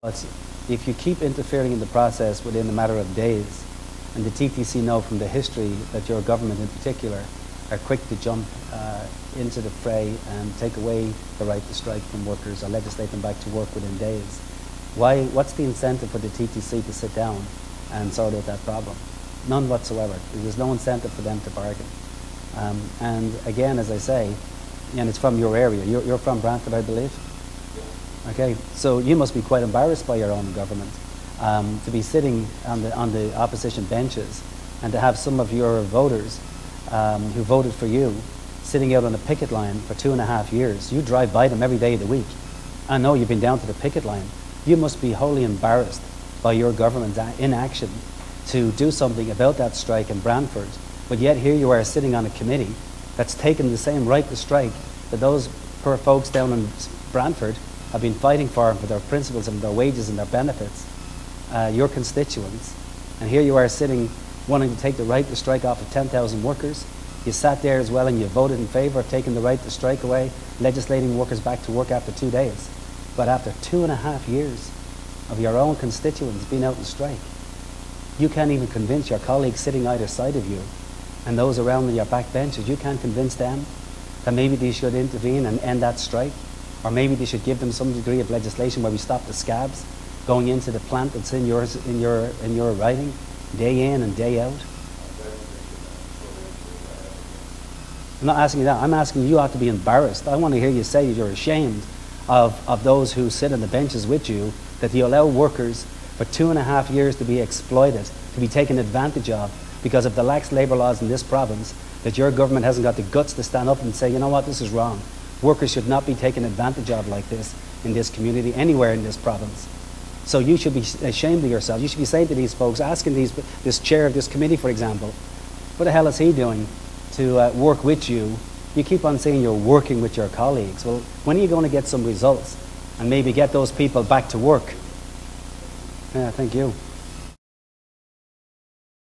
But if you keep interfering in the process within a matter of days, and the TTC know from the history that your government in particular are quick to jump uh, into the fray and take away the right to strike from workers or legislate them back to work within days. Why, what's the incentive for the TTC to sit down and sort out that problem? None whatsoever. There's no incentive for them to bargain. Um, and again, as I say, and it's from your area. You're, you're from Brantford, I believe? Okay, so you must be quite embarrassed by your own government um, to be sitting on the, on the opposition benches and to have some of your voters um, who voted for you sitting out on the picket line for two and a half years. You drive by them every day of the week. I know you've been down to the picket line. You must be wholly embarrassed by your government's inaction to do something about that strike in Brantford. But yet here you are sitting on a committee that's taken the same right to strike that those poor folks down in Brantford have been fighting for, for their principles and their wages and their benefits, uh, your constituents. And here you are sitting wanting to take the right to strike off of 10,000 workers. You sat there as well and you voted in favour of taking the right to strike away, legislating workers back to work after two days. But after two and a half years of your own constituents being out on strike, you can't even convince your colleagues sitting either side of you and those around your back benches, you can't convince them that maybe they should intervene and end that strike. Or maybe they should give them some degree of legislation where we stop the scabs going into the plant that's in, yours, in, your, in your riding, day in and day out. I'm not asking you that. I'm asking you, you ought to be embarrassed. I want to hear you say you're ashamed of, of those who sit on the benches with you, that you allow workers for two and a half years to be exploited, to be taken advantage of, because of the lax labour laws in this province, that your government hasn't got the guts to stand up and say, you know what, this is wrong. Workers should not be taken advantage of like this in this community, anywhere in this province. So you should be ashamed of yourself. You should be saying to these folks, asking these, this chair of this committee, for example, what the hell is he doing to uh, work with you? You keep on saying you're working with your colleagues. Well, when are you going to get some results and maybe get those people back to work? Yeah, thank you.